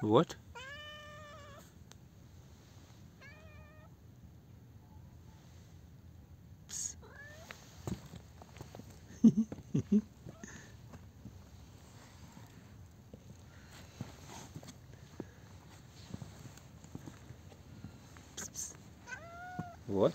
What? What?